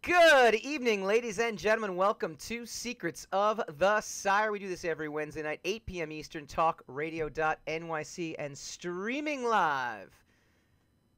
Good evening, ladies and gentlemen. Welcome to Secrets of the Sire. We do this every Wednesday night, 8 p.m. Eastern, talkradio.nyc, and streaming live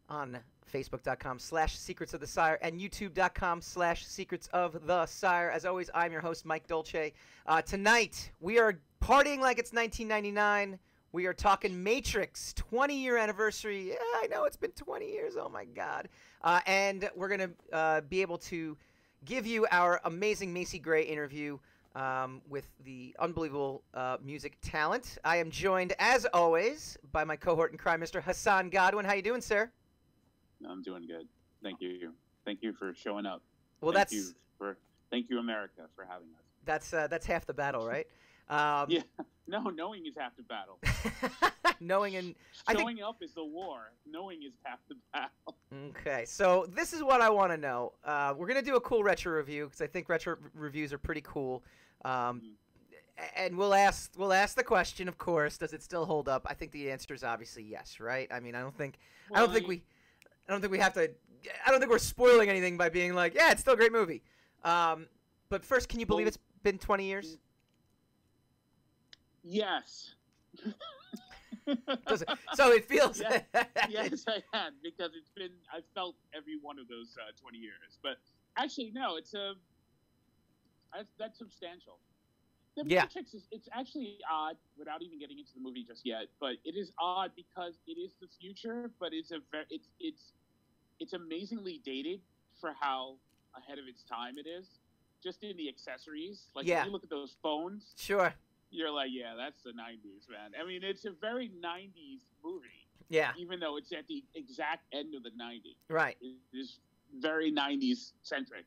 on facebook.com slash secrets of the sire and youtube.com slash secrets of the sire as always i'm your host mike dolce uh, tonight we are partying like it's 1999 we are talking matrix 20 year anniversary yeah i know it's been 20 years oh my god uh, and we're going to uh, be able to give you our amazing macy gray interview um, with the unbelievable uh, music talent i am joined as always by my cohort in crime mr hassan godwin how you doing sir I'm doing good. Thank you. Thank you for showing up. Well, thank that's you for thank you, America, for having us. that's uh, that's half the battle, right? Um, Yeah, no, knowing is half the battle. knowing and I think Showing up is the war. Knowing is half the battle. okay. So this is what I want to know. Uh, we're gonna do a cool retro review because I think retro reviews are pretty cool. Um, a- and we'll ask we'll ask the question, of course, does it still hold up? I think the answer is obviously yes, right? I mean, I don't think I don't think we I don't think we have to I don't think we're spoiling anything by being like, yeah, it's still a great movie. Um, but first, can you believe Well- it's been 20 years? Yes. Does it? So it feels. Yeah. yes, I had because it's been I felt every one of those uh, 20 years. But actually, no, it's a that's, that's substantial. The Yeah. Matrix is it's actually odd without even getting into the movie just yet. But it is odd because it is the future, but it's a very it's it's it's amazingly dated for how ahead of its time it is. Just in the accessories, like Yeah. if you look at those phones, Sure. You're like, yeah, that's the 90s, man. I mean, it's a very 90s movie Yeah. even though it's at the exact end of the 90s. Right. It is very 90s centric.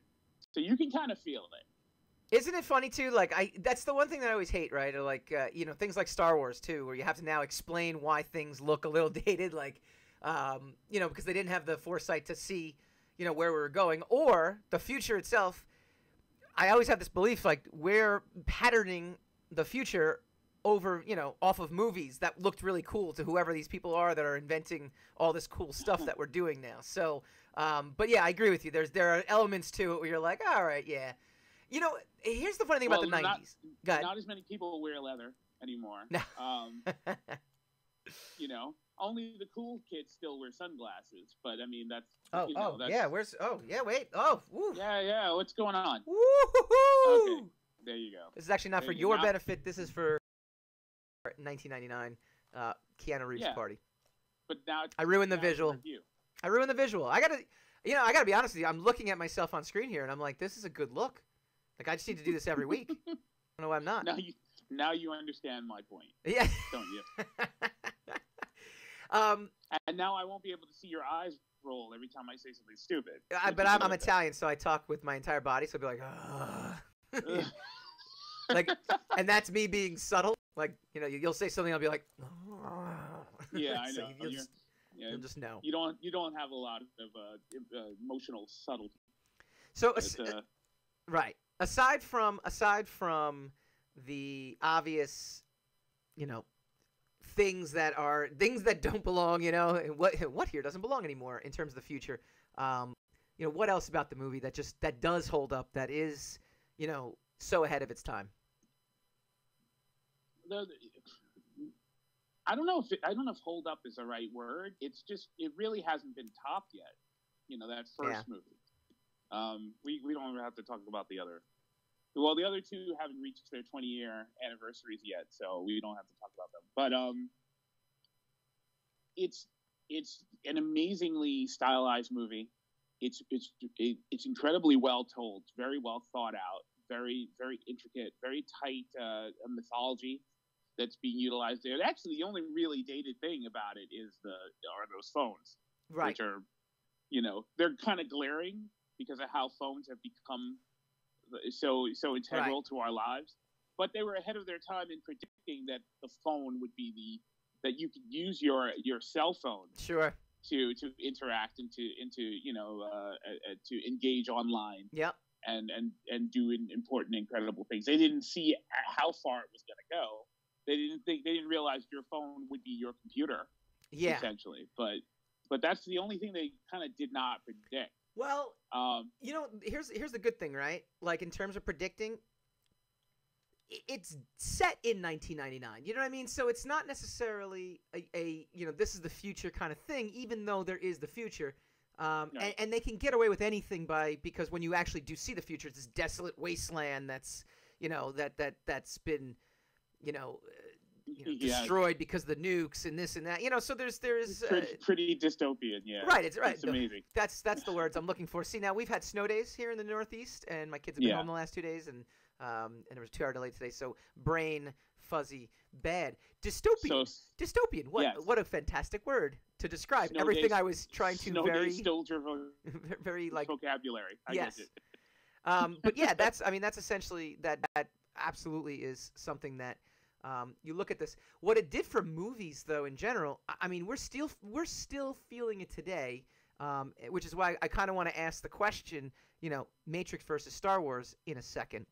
So you can kind of feel it. Isn't it funny too? Like I, that's the one thing that I always hate, right? Or like uh, you know things like Star Wars too, where you have to now explain why things look a little dated, like um, you know because they didn't have the foresight to see you know where we were going, or the future itself. I always have this belief like we're patterning the future over you know off of movies that looked really cool to whoever these people are that are inventing all this cool stuff that we're doing now. So, um, but yeah, I agree with you. There's there are elements to it where you're like, all right, yeah. You know, here's the funny thing about the not- '90s. Go ahead. Not as many people wear leather anymore. No. Um, you know, only the cool kids still wear sunglasses. But I mean, that's oh, you know, oh, that's, yeah. Where's? Oh, yeah. Wait. Oh, woo. yeah, yeah. What's going on? Woo-hoo-hoo! Okay. There you go. This is actually not for you your go. benefit. This is for 1999 uh, Keanu Reeves Yeah. party. But now it's I ruined the now it's a visual. I ruined the visual. I gotta, you know, I gotta be honest with you. I'm looking at myself on screen here, and I'm like, this is a good look. Like I just need to do this every week. I don't know why I'm not. Now you now you understand my point, Yeah. don't you? um, And now I won't be able to see your eyes roll every time I say something stupid. I, but I'm, I'm. Italian, so I talk with my entire body. So I'll be like, "Ugh." Like, and that's me being subtle. Like, you know, you- you'll say something, I'll be like, Yeah, I know. You'll just, yeah, you'll just know. you don't you don't have a lot of uh, uh, emotional subtlety. So, But, uh, right. Aside from aside from the obvious, you know, things that are things that don't belong, you know, and what what here doesn't belong anymore in terms of the future. Um, you know, what else about the movie that just that does hold up that is, you know, so ahead of its time. the, I don't know if it, I don't know if hold up is the right word. It's just it really hasn't been topped yet. You know that first movie. Um, we we don't have to talk about the other. Well, the other two haven't reached their 20 year anniversaries yet, so we don't have to talk about them. But um, it's it's an amazingly stylized movie. It's it's it, it's incredibly well told, very well thought out, very very intricate, very tight uh, mythology that's being utilized there. Actually, the only really dated thing about it is the are those phones, Right. which are, you know, they're kind of glaring because of how phones have become so so integral to our lives. But they were ahead of their time in predicting that the phone would be the that you could use your your cell phone Sure. to to interact and to into you know uh, uh, to engage online Yep. And and and do important incredible things. They didn't see how far it was going to go. They didn't think they didn't realize your phone would be your computer Yeah. essentially. But but that's the only thing they kind of did not predict. Well, um, you know, here's here's the good thing, right? Like in terms of predicting, it's set in 1999. You know what I mean? So it's not necessarily a, a you know this is the future kind of thing, even though there is the future. Um, and, and, they can get away with anything by because when you actually do see the future, it's this desolate wasteland that's you know that that that's been you know you know, yeah. destroyed because of the nukes and this and that. You know, so there's there's uh, pretty, pretty, dystopian, yeah. Right, it's right. It's amazing. That's that's the words I'm looking for. See, now we've had snow days here in the Northeast, and my kids have been yeah. home the last two days, and um, and there was two hour delay today. So brain fuzzy, bad, dystopian, so, dystopian. What yes. what a fantastic word to describe snow everything days, I was trying to snow very soldier very like vocabulary. I yes. um, but yeah, that's I mean that's essentially that that absolutely is something that um, you look at this. What it did for movies, though, in general, I mean, we're still we're still feeling it today, um, which is why I kind of want to ask the question, you know, Matrix versus Star Wars in a second,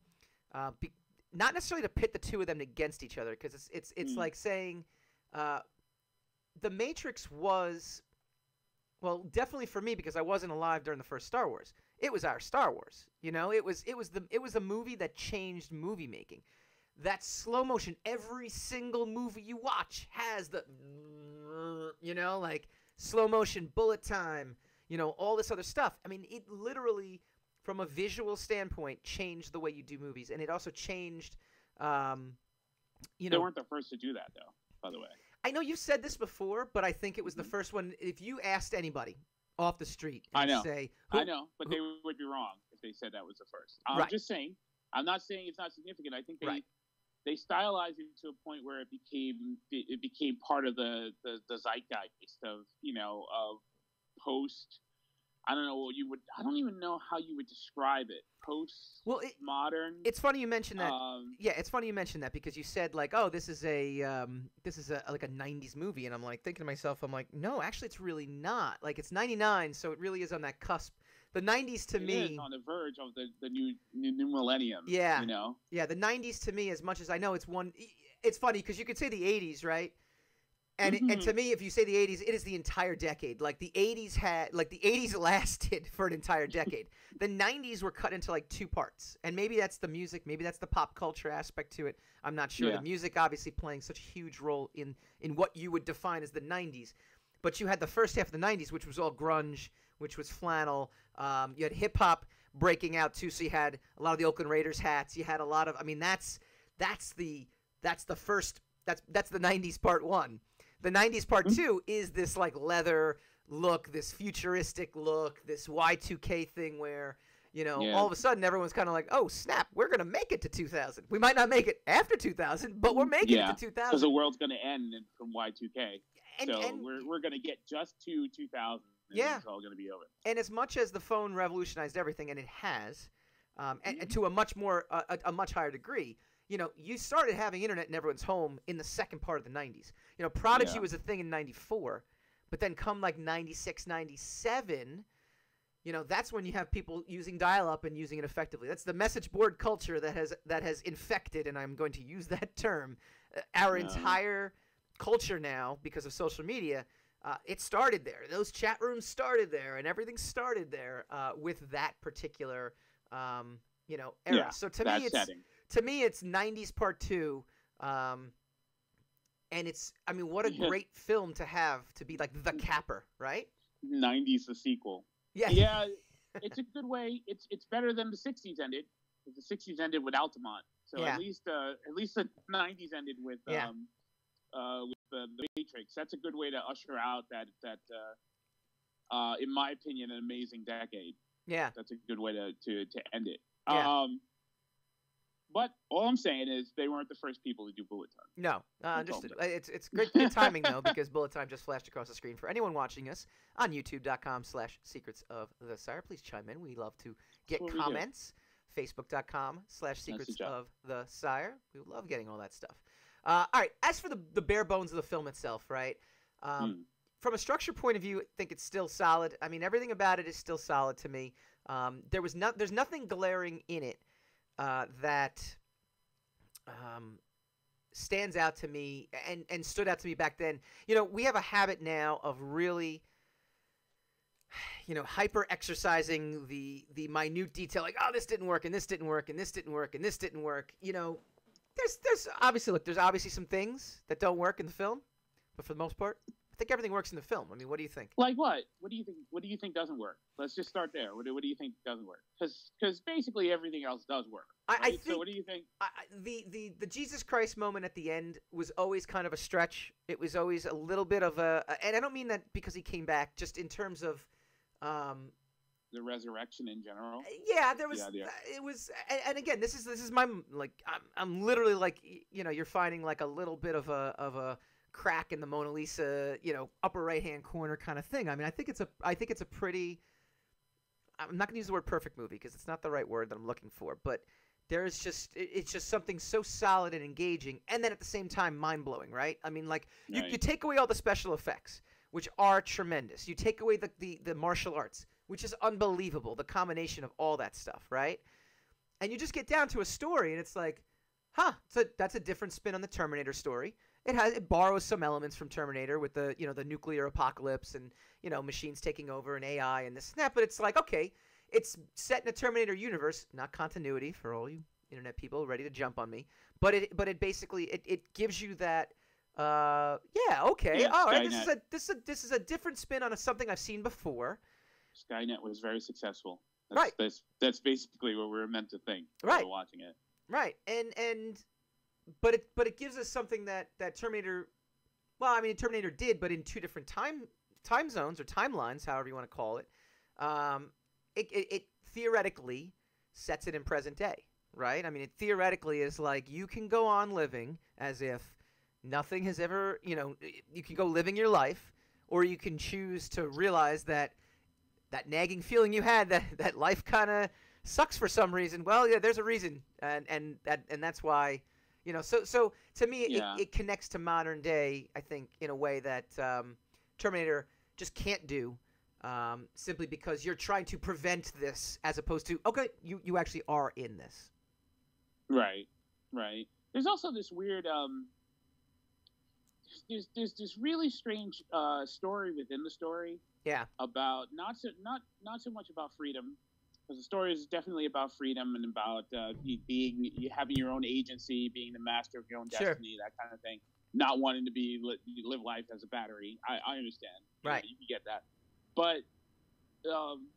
uh, be, not necessarily to pit the two of them against each other, because it's it's it's mm. like saying, uh, the Matrix was, well, definitely for me because I wasn't alive during the first Star Wars. It was our Star Wars, you know. It was it was the it was a movie that changed movie making that slow motion. Every single movie you watch has the, you know, like slow motion, bullet time, you know, all this other stuff. I mean, it literally, from a visual standpoint, changed the way you do movies, and it also changed, um, you know. They weren't the first to do that, though. By the way. I know you've said this before, but I think it was the mm-hmm. first one. If you asked anybody off the street, I know, say, I know, but who, they would be wrong if they said that was the first. I'm right. just saying. I'm not saying it's not significant. I think they right they stylized it to a point where it became it became part of the the, the zeitgeist of you know of post I don't know what you would. I don't even know how you would describe it. Post well, it, modern. It's funny you mentioned that. Um, yeah, it's funny you mentioned that because you said like, oh, this is a um, this is a like a '90s movie, and I'm like thinking to myself, I'm like, no, actually, it's really not. Like it's '99, so it really is on that cusp the 90s to me on the verge of the, the new, new, new millennium yeah you know yeah the 90s to me as much as i know it's one it's funny because you could say the 80s right and mm-hmm. and to me if you say the 80s it is the entire decade like the 80s had like the 80s lasted for an entire decade the 90s were cut into like two parts and maybe that's the music maybe that's the pop culture aspect to it i'm not sure yeah. the music obviously playing such a huge role in in what you would define as the 90s but you had the first half of the 90s which was all grunge which was flannel um, you had hip hop breaking out too, so you had a lot of the Oakland Raiders hats. You had a lot of, I mean, that's that's the that's the first that's that's the '90s part one. The '90s part mm-hmm. two is this like leather look, this futuristic look, this Y2K thing where you know, yeah. all of a sudden everyone's kind of like, "Oh snap, we're gonna make it to 2000. We might not make it after 2000, but we're making yeah, it to 2000 because the world's gonna end from Y2K. And, so and, we're we're gonna get just to 2000 yeah, it's all going to be over. And as much as the phone revolutionized everything, and it has, um, and, and, to a much more uh, a, a, much higher degree. You know, you started having internet in everyone's home in the second part of the 90s. You know, Prodigy yeah. was a thing in 94, but then come like 96, 97, you know, that's when you have people using dial-up and using it effectively. That's the message board culture that has that has infected, and I'm going to use that term, uh, our entire culture now because of social media uh, it started there. Those chat rooms started there, and everything started there uh, with that particular, um, you know, era. Yeah, so to me, it's setting. To me it's '90s Part Two, um, and it's I mean, what a great film to have to be like the capper, right? '90s the sequel. Yeah, yeah, it's a good way. It's it's better than the '60s ended. The '60s ended with Altamont, so yeah. at least uh, at least the '90s ended with yeah. um, uh, with the, the, Matrix. That's a good way to usher out that that uh, uh, in my opinion, an amazing decade. Yeah, that's a good way to to, to end it. Yeah. Um, but all I'm saying is they weren't the first people to do bullet time. No, uh, just it's it's great, good timing though because bullet time just flashed across the screen for anyone watching us on YouTube.com/slash Secrets of the Sire. Please chime in. We love to get comments. Facebook.com slash Secrets of the Sire. We love getting all that stuff. Uh, all right. As for the the bare bones of the film itself, right? Um, mm. From a structure point of view, I think it's still solid. I mean, everything about it is still solid to me. Um, there was no, there's nothing glaring in it uh, that um, stands out to me and and stood out to me back then. You know, we have a habit now of really you know, hyper exercising the the minute detail, like oh this didn't work and this didn't work and this didn't work and this didn't work. You know, there's there's obviously look, there's obviously some things that don't work in the film, but for the most part, think everything works in the film. I mean, what do you think? Like what? What do you think? What do you think doesn't work? Let's just start there. What do, what do you think doesn't work? Because because basically everything else does work. I, Right? I think so. What do you think? I, I- the the the Jesus Christ moment at the end was always kind of a stretch. It was always a little bit of a, and I don't mean that because he came back, just in terms of, um, The resurrection in general. yeah, there was, Yeah, yeah. uh, it was, and, and again, this is this is my like, I'm I'm literally like, you know, you're finding like a little bit of a of a crack in the Mona Lisa, you know, upper right hand corner kind of thing. I mean, I think it's a I think it's a pretty. I'm not gonna use the word perfect movie because it's not the right word that I'm looking for, but there's just it's just something so solid and engaging and then at the same time mind-blowing right i mean like you, you take away all the special effects which are tremendous you take away the, the, the martial arts which is unbelievable the combination of all that stuff right and you just get down to a story and it's like huh so that's a different spin on the terminator story it has it borrows some elements from terminator with the you know the nuclear apocalypse and you know machines taking over and ai and this and that but it's like okay it's set in a Terminator universe, not continuity for all you internet people ready to jump on me. But it but it basically it, it gives you that uh yeah, okay. Yeah, all right, this is a this is a this is a different spin on a, something I've seen before. Skynet was very successful. That's, Right. That's that's basically what we were meant to think. while Right. Watching it. Right. And and but it but it gives us something that that Terminator well, I mean Terminator did, but in two different time time zones or timelines, however you want to call it. Um it, it, it theoretically sets it in present day, right? I mean, it theoretically is like you can go on living as if nothing has ever, you know, you can go living your life, or you can choose to realize that that nagging feeling you had that that life kind of sucks for some reason. Well, yeah, there's a reason, and and that and that's why, you know. So so to me, Yeah. it, it connects to modern day. I think in a way that um, Terminator just can't do um, simply because you're trying to prevent this as opposed to okay you, you actually are in this Right. Right. There's also this weird um. There's there's this really strange uh, story within the story yeah about not so not not so much about freedom because the story is definitely about freedom and about uh, being having your own agency, being the master of your own Sure. destiny, that kind of thing. Not wanting to be live life as a battery. I, I understand. You know, Right. you can get that, but um,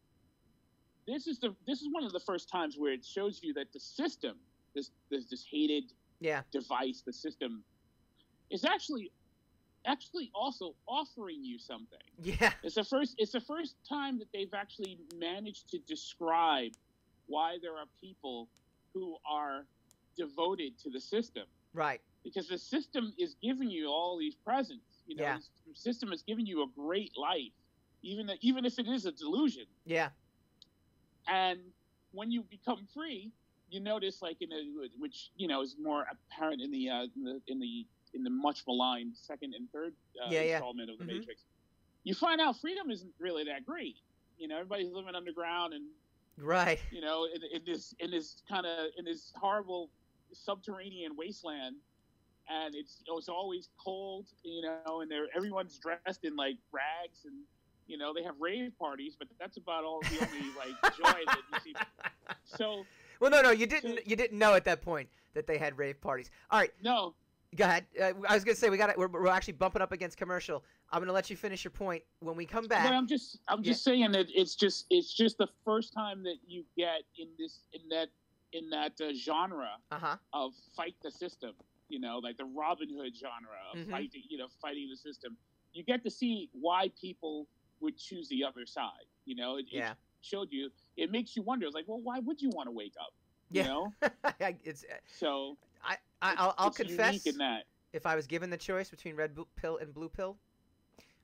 this is the this is one of the first times where it shows you that the system, this this this hated yeah device, the system, is actually actually also offering you something. yeah It's the first. It's the first time that they've actually managed to describe why there are people who are devoted to the system right because the system is giving you all these presents. You know, Yeah. the system is giving you a great life, even even if it is a delusion. yeah And when you become free, you notice, like in a, which you know is more apparent in the uh, in the in the in the much maligned second and third uh, Yeah, yeah. installment of the Mhm. Matrix. You find out freedom isn't really that great. You know, everybody's living underground, and right you know, in, in this in this kind of in this horrible subterranean wasteland. And it's it's always cold, you know, and they're everyone's dressed in like rags, and you know they have rave parties, but that's about all the only like joy that you see so well no no you didn't So- you didn't know at that point that they had rave parties all right no, go ahead uh, i was gonna say we got we're, we're actually bumping up against commercial i'm gonna let you finish your point when we come back but I'm just I'm just saying that it's just it's just the first time that you get in this in that in that uh, genre uh-huh of fight the system, you know, like the Robin Hood genre of Mhm. fighting, you know, fighting the system. You get to see why people would choose the other side. You know, it, yeah it showed you. It makes you wonder. It's like, well, why would you want to wake up? You Yeah. know, it's uh, so i, I i'll, I'll confess if i was given the choice between red pill and blue pill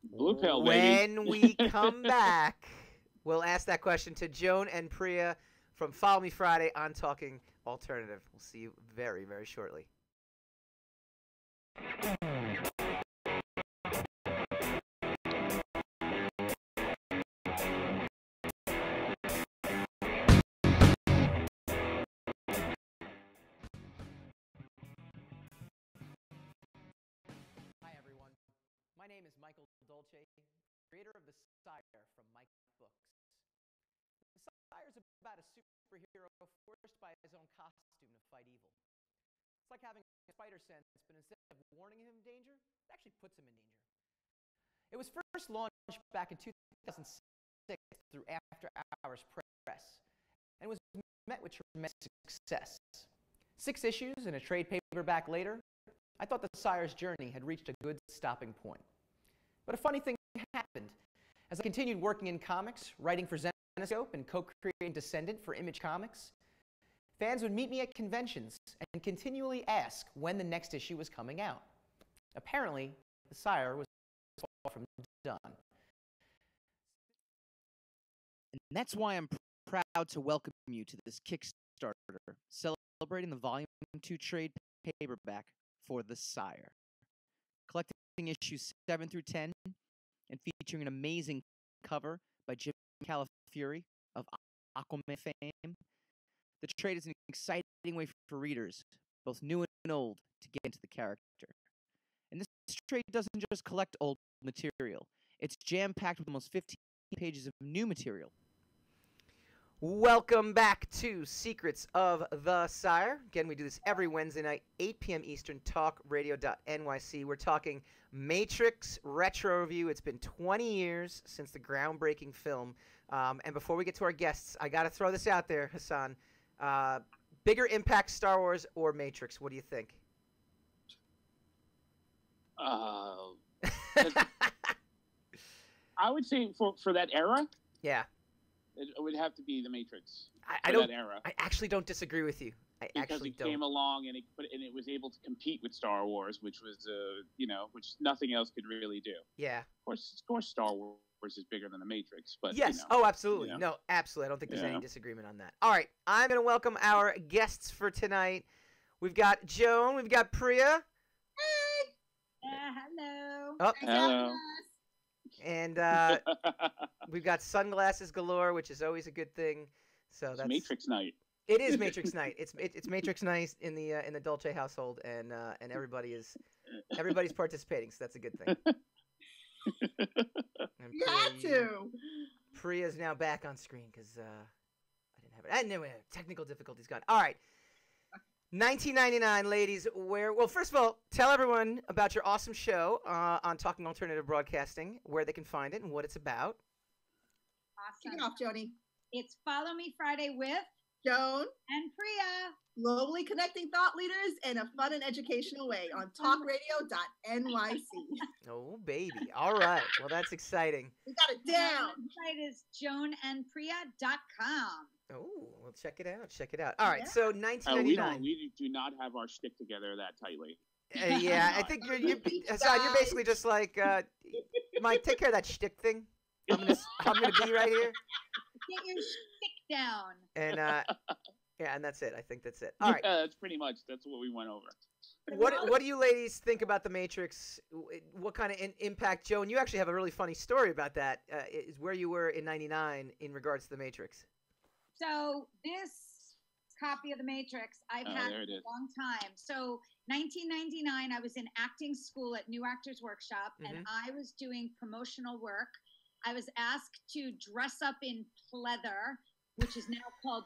blue pill. when we come back we'll ask that question to joan and priya from follow me friday on talking alternative we'll see you very very shortly creator of The Sire from Mike Books. The Sire is about a superhero forced by his own costume to fight evil. It's like having a spider sense, but instead of warning him of danger, it actually puts him in danger. It was first launched back in 2006 through After Hours Press and was met with tremendous success. Six issues and a trade paperback later, I thought the Sire's journey had reached a good stopping point. But a funny thing happened. As I continued working in comics, writing for Zenescope and co-creating Descendant for Image Comics, fans would meet me at conventions and continually ask when the next issue was coming out. Apparently, the Sire was far from done. And that's why I'm pr- proud to welcome you to this Kickstarter celebrating the Volume 2 trade paperback for The Sire. Collecting issues 7 through 10 and featuring an amazing cover by Jim Calafiore of Aquaman fame. The trade is an exciting way for readers, both new and old, to get into the character. And this trade doesn't just collect old material, it's jam packed with almost 15 pages of new material. Welcome back to Secrets of the Sire. Again, we do this every Wednesday night, 8 p.m. Eastern, talkradio.nyc. We're talking Matrix Retro Review. It's been 20 years since the groundbreaking film. Um, and before we get to our guests, I got to throw this out there, Hassan. Uh, bigger impact, Star Wars or Matrix? What do you think? Uh, I would say for, for that era, yeah. It would have to be the Matrix. I, I for don't. that era. I actually don't disagree with you. I because actually it don't. came along and it but and it was able to compete with Star Wars, which was uh you know which nothing else could really do. yeah. Of course, of course, Star Wars is bigger than the Matrix, but yes. You know, oh, absolutely. know. No, absolutely. I don't think there's any disagreement on that. All right. I'm going to welcome our guests for tonight. We've got Joan. We've got Priya. Yeah, hello. Oh. Hello. Having us. And uh, we've got sunglasses galore, which is always a good thing. So It's that's Matrix night. It is Matrix night. It's it, it's Matrix night in the uh, in the Dolce household, and uh, and everybody is everybody's participating, so that's a good thing. And You had Priya- to. Priya's now back on screen because uh, I didn't have it. And anyway, technical difficulties gone. All right. 1999, ladies. Where? Well, first of all, tell everyone about your awesome show uh, on Talking Alternative Broadcasting, where they can find it and what it's about. Kick Awesome. it off, Joni. It's Follow Me Friday with Joan, and Priya. globally connecting thought leaders in a fun and educational way on talkradio.nyc. Oh, baby. All right. Well, that's exciting. We got it My down. website is joanandpriya.com. Oh, well, check it out. Check it out. All right. Yeah. So Uh, we 1999. don't. We do not have our stick together that tightly. Uh, yeah, I think you're, you're Hassan, you're basically just like uh, Mike. Take care of that shtick thing. I'm gonna, s- I'm gonna be right here, Get your stick down. and uh, yeah, and that's it. I think that's it. All right. Yeah, that's pretty much. That's what we went over. What What do you ladies think about the Matrix? What kind of in, impact, Joe? And you actually have a really funny story about that. Uh, is where you were in '99 in regards to the Matrix. So this copy of The Matrix I've Oh, had for a long time. So 1999, I was in acting school at New Actors Workshop, and I was doing promotional work. I was asked to dress up in pleather, which is now called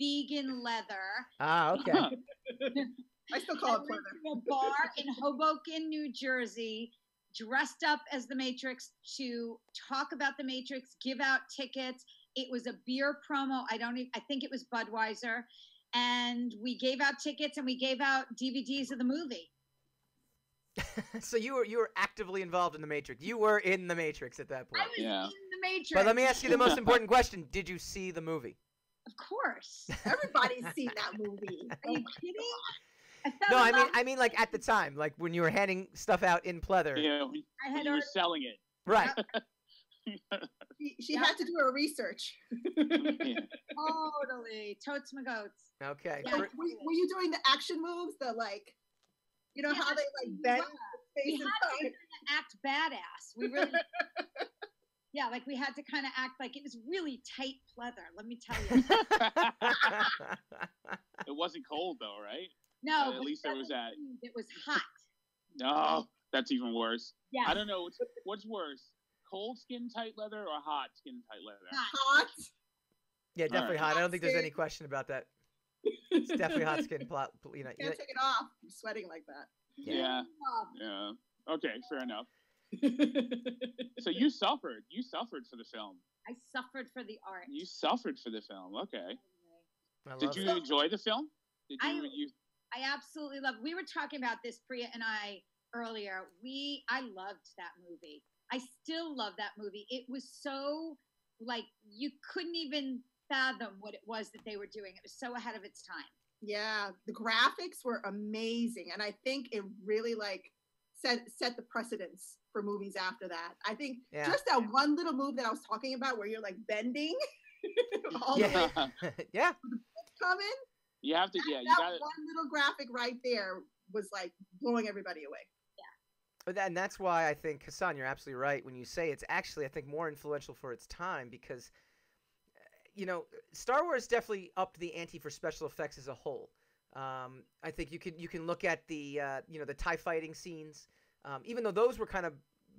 vegan leather. Ah, okay. I still I call it went pleather. a bar in Hoboken, New Jersey, dressed up as the Matrix to talk about the Matrix, give out tickets. It was a beer promo. I don't. Even, I think it was Budweiser, and we gave out tickets and we gave out DVDs of the movie. so you were you were actively involved in the Matrix. You were in the Matrix at that I point. was Yeah. in the Matrix. But let me ask you the most important question: Did you see the movie? Of course. Everybody's seen that movie. Are you kidding? I No, I mean I mean like at the time, like when you were handing stuff out in pleather. You know, when I when had you were selling it. Right. She, she Yeah. had to do her research. Totally totes my goats. Okay. Yeah. Pri- Were, were you doing the action moves? The like, you know how they like bend the We face and had to act badass. We really, yeah, like we had to kind of act like it was really tight pleather. Let me tell you. it wasn't cold though, right? No, At least there was that. It was hot. No. That's even worse. Yeah. I don't know what's what's worse, cold skin tight leather or hot skin tight leather. Hot. Yeah, definitely right. hot. I don't think there's any question about that. It's definitely hot skin plot. You know, you know- Can't take it off. I'm sweating like that. Yeah. Love. Yeah. Okay, fair enough. So you suffered. You suffered for the film. I suffered for the art. You suffered for the film. Okay. Did you it. enjoy the film? Did you? I- you I absolutely love. We were talking about this, Priya and I, earlier. We, I loved that movie. I still love that movie. It was so like you couldn't even fathom what it was that they were doing. It was so ahead of its time. Yeah, the graphics were amazing, and I think it really like set set the precedence for movies after that. I think Yeah. just that one little move that I was talking about, where you're like bending all the way Yeah. yeah. coming. you have to. Yeah, you that got to. one little graphic right there was like blowing everybody away. And that's why I think Hassan, you're absolutely right when you say it's actually I think more influential for its time because uh, you know Star Wars definitely upped the ante for special effects as a whole. Um, I think you can you can look at the uh, you know the Tie fighting scenes, um, even though those were kind of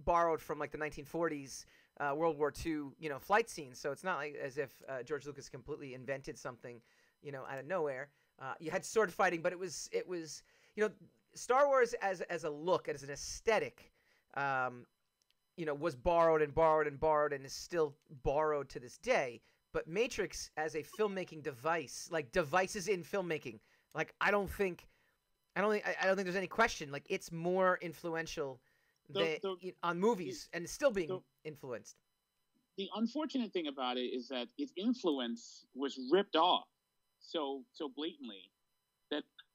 borrowed from like the 1940s uh, World War II you know flight scenes. So it's not like as if uh, George Lucas completely invented something you know out of nowhere. Uh, you had sword fighting, but it was it was you know Star Wars as as a look, as an aesthetic, um, you know, was borrowed and borrowed and borrowed and is still borrowed to this day. But Matrix as a filmmaking device, like devices in filmmaking, like I don't think, I don't think, I, don't think there's any question. Like it's more influential The- than, the- on movies and it's still being the- influenced. the unfortunate thing about it is that its influence was ripped off so so blatantly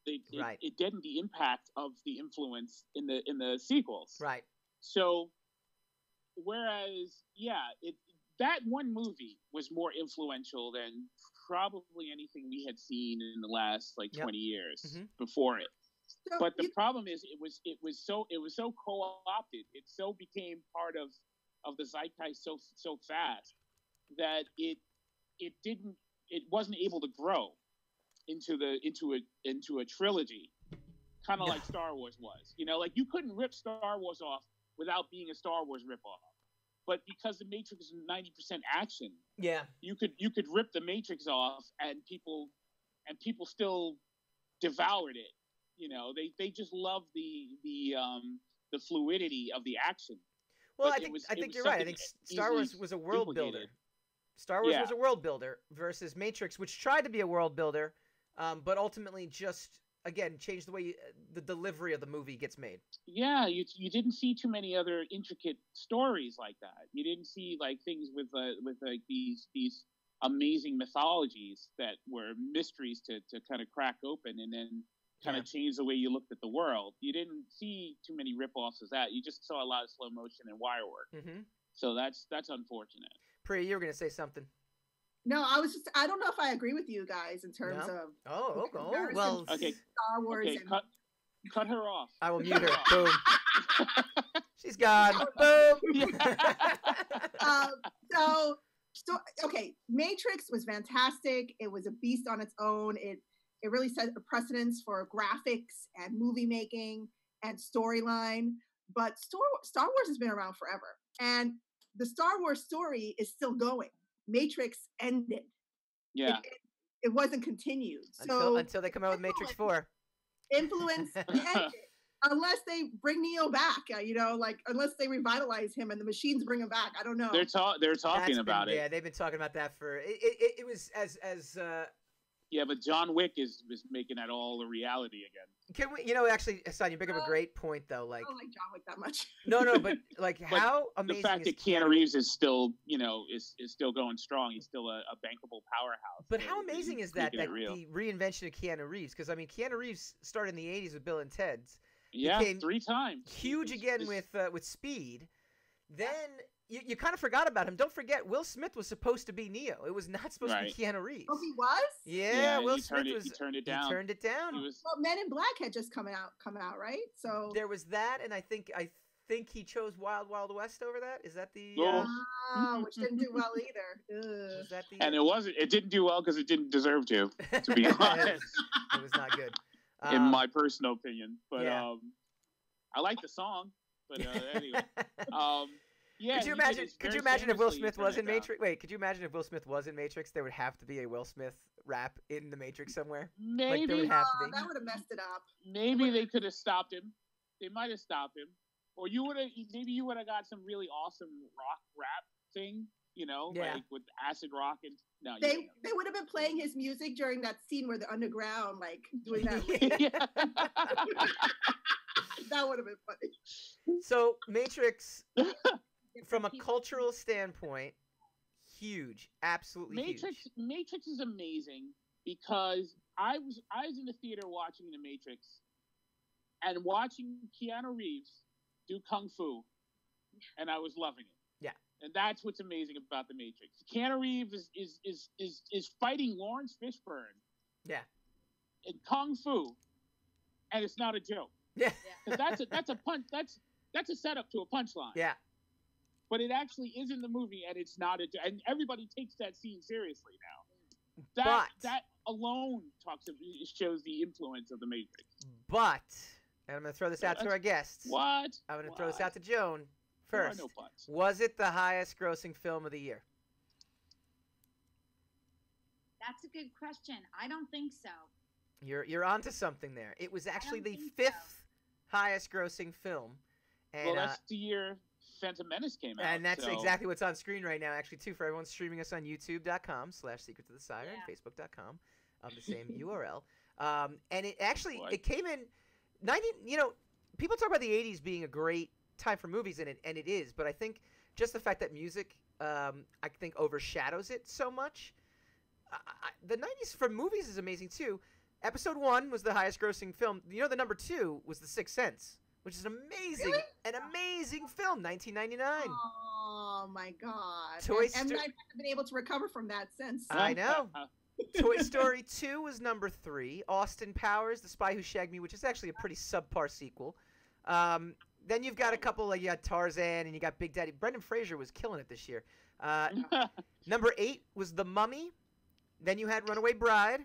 it, it, Right. it deadened the impact of the influence in the in the sequels. Right. So, whereas, yeah, it that one movie was more influential than probably anything we had seen in the last like Yep. 20 years Mhm. before it. So But the you- problem is, it was it was so it was so co-opted. It so became part of of the zeitgeist so so fast that it it didn't it wasn't able to grow into the into a into a trilogy, kind of like Star Wars was. You know, like you couldn't rip Star Wars off without being a Star Wars ripoff. But because the Matrix is ninety percent action, Yeah. you could you could rip the Matrix off and people and people still devoured it. You know, they they just love the the um the fluidity of the action. Well, But I think was- I think you're right. I think Star Wars was a world builder. Star Wars Yeah. was a world builder versus Matrix, which tried to be a world builder, um, but ultimately just again change the way you, the delivery of the movie gets made. Yeah, you you didn't see too many other intricate stories like that. You didn't see like things with uh, with like these these amazing mythologies that were mysteries to to kind of crack open and then kind Yeah. of change the way you looked at the world. You didn't see too many rip-offs as that. You just saw a lot of slow motion and wire work. Mm-hmm. So that's that's unfortunate. Priya, you were gonna say something. No, I was just I don't know if I agree with you guys in terms No? of Oh, okay. Oh, well, Okay. Star Wars Okay, and cut cut her off. I will mute her. Boom. She's gone. Boom. um, so, so okay, Matrix was fantastic. It was a beast on its own. It it really set a precedence for graphics and movie making and storyline. But Star, Star Wars has been around forever, and the Star Wars story is still going. Matrix ended. yeah. It, it wasn't continued. until So until they come out with Matrix Four. influence ended. Unless they bring Neo back, uh, you know, like unless they revitalize him and the machines bring him back. I don't know. They're ta- they're talking That's been- about it. Yeah, they've been talking about that for. It, it, it- it was as as. Uh, Yeah, but John Wick is is making that all a reality again. can we? You know, actually, Hassan, you bring up a great point though. Like, I don't like John Wick that much. no, no, but like, But how the fact is that Keanu Reeves is still, you know, is is still going strong. He's still a, a bankable powerhouse. But So how amazing is that that the reinvention of Keanu Reeves? Because I mean, Keanu Reeves started in the '80s with Bill and Ted's, yeah, three times. huge He's- again he's- with uh, with Speed. Then you, you kind of forgot about him. Don't forget, Will Smith was supposed to be Neo. It was not supposed Right. to be Keanu Reeves. Oh, he was. Yeah, yeah, Will he Smith it, was. he turned it down. he down. turned it down. He was Well, Men in Black had just come out, come out, right? So. There was that, and I think I think he chose Wild Wild West over that. Is that the? Oh. Uh, Ah, which didn't do well either. Ugh. is that the? and it wasn't. It didn't do well because it didn't deserve to, to be honest, it was not good. in Um, my personal opinion. But yeah. um, I like the song. But uh, anyway, um, yeah. could you imagine? Could you imagine if Will Smith was it in. Matrix? Wait, could you imagine if Will Smith was in Matrix? There would have to be a Will Smith rap in the Matrix somewhere. Like there Maybe, would have Oh, to be. Oh, that would have messed it up. maybe they could have stopped him. They might have stopped him, or you would have. Maybe you would have got some really awesome rock rap thing. You know, Yeah. like with acid rock and no. They wouldn't they would have been playing his music during that scene where the underground like doing that. that would have been funny. So Matrix, Different from a cultural standpoint, huge, absolutely Matrix huge. Matrix is amazing because I was I was in the theater watching the Matrix and watching Keanu Reeves do kung fu, and I was loving it. Yeah. and that's what's amazing about the Matrix. Keanu Reeves is is is is, is fighting Laurence Fishburne Yeah, in kung fu, and it's not a joke. yeah, that's a that's a punch. That's that's a setup to a punchline. yeah. But it actually is in the movie, and it's not a. And everybody takes that scene seriously now. That But- that alone talks of, shows the influence of the Matrix. But, and I'm gonna throw this out to our guests. What? I'm gonna throw this out to Joan first. no buts. Was it the highest grossing film of the year? That's a good question. I don't think so. You're you're onto something there. It was actually the think so. fifth highest grossing film, and well, uh, the year Phantom Menace came out. and that's so- exactly what's on screen right now. Actually, too, for everyone streaming us on YouTube.com slash Secrets of the Sire Yeah. and Facebook.com of the same URL. Um, and it actually Boy. it came in ninety. You know, people talk about the '80s being a great time for movies, and it and it is. But I think just the fact that music, um, I think, overshadows it so much. I, I, the '90s for movies is amazing too. Episode one was the highest grossing film. You know, the number two was The Sixth Sense, which is an amazing, Really? an amazing film, 1999. Oh my god! Toy and, and I haven't been able to recover from that since. I know. Toy Story 2 was number three. Austin Powers, The Spy Who Shagged Me, which is actually a pretty subpar sequel. Um, then you've got a couple like you got Tarzan and you got Big Daddy. Brendan Fraser was killing it this year. Uh, number eight was The Mummy. Then you had Runaway Bride.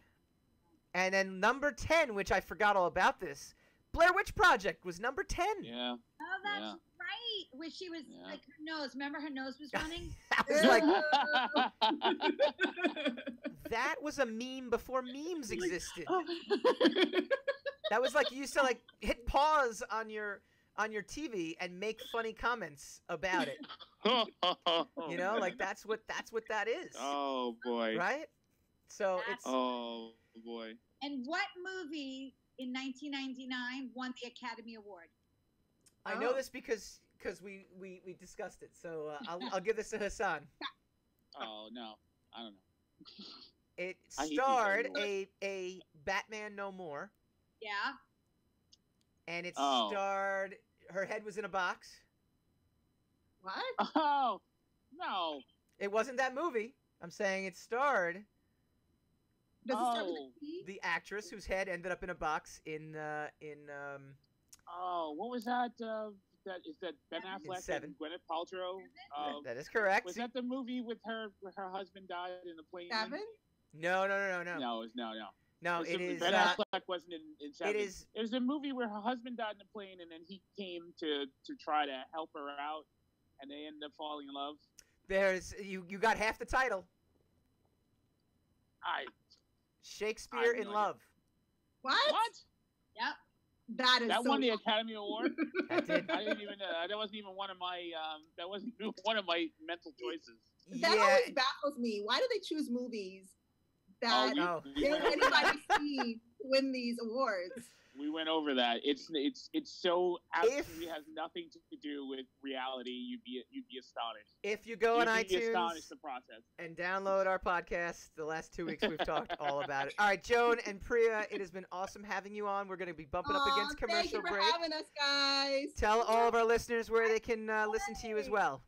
And then number 10, which I forgot all about this, Blair Witch Project was number 10. yeah. Oh, that's Yeah. right. Where she was Yeah. like her nose. Remember her nose was running? That was like like, that was a meme before memes existed. Oh. That was like you used to like hit pause on your on your TV and make funny comments about it. You know, like that's what that's what that is, Oh boy. right? So it's Oh boy. and what movie in 1999 won the Academy Award? I know Oh. this because because we, we we discussed it. So uh, I'll I'll give this to Hassan. Oh no. I don't know. It I hate these starred a a Batman No More, Yeah. and it Oh. starred her head was in a box. what? Oh no. It wasn't that movie. I'm saying it starred Does it start with Oh. a T? the actress whose head ended up in a box in uh, in um, Oh, what was that? Uh, that is that Ben Seven. Affleck Seven. and Gwyneth Paltrow. that- Uh, that is correct. was that the movie with her? Where her husband died in the plane? Seven? No, no, no, no, no. No, it was, no, no. No, It's it a- is. Ben Uh, Affleck wasn't in, in Seven. it is. It was a movie where her husband died in the plane, and then he came to to try to help her out, and they ended up falling in love. There's you. You got half the title. I Shakespeare in. Love. What? what? Yep. That is That so won the Academy Award. That did. I didn't even. Uh, that wasn't even one of my. Um, that wasn't one of my mental choices. That yeah. always baffles me. Why do they choose movies that we, Oh. we, they went let over that. anybody see win these awards? We went over that. It's it's it's so absolutely has nothing to do with reality. You'd be you'd be astonished. If you go on You'd be iTunes astonished the process. and download our podcast, the last two weeks we've talked all about it. All right, Joan and Priya, it has been awesome having you on. We're going to be bumping up Aw, against thank commercial you for break. having us, guys. Tell all of our listeners where they can uh, listen to you as well.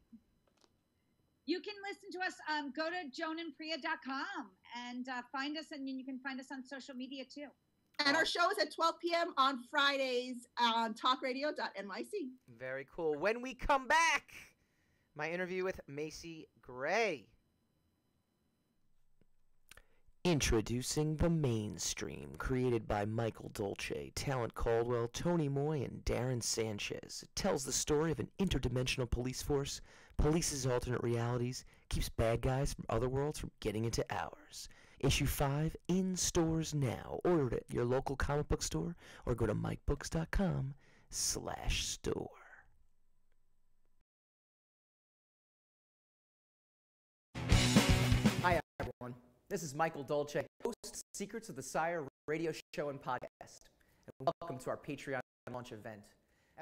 You can listen to us. Um, go to joanandpriya.com and uh, find us, and you can find us on social media too. And our show is at 12 p.m. on Fridays on talkradio.nyc. Very cool. When we come back, my interview with Macy Gray. Introducing The Mainstream, created by Michael Dolce, Talent Caldwell, Tony Moy, and Darren Sanchez. It tells the story of an interdimensional police force, polices alternate realities, keeps bad guys from other worlds from getting into ours. Issue 5 in stores now. Order it at your local comic book store or go to mikebooks.com slash store. Hi, everyone. This is Michael Dolce, host Secrets of the Sire radio show and podcast. And welcome to our Patreon launch event.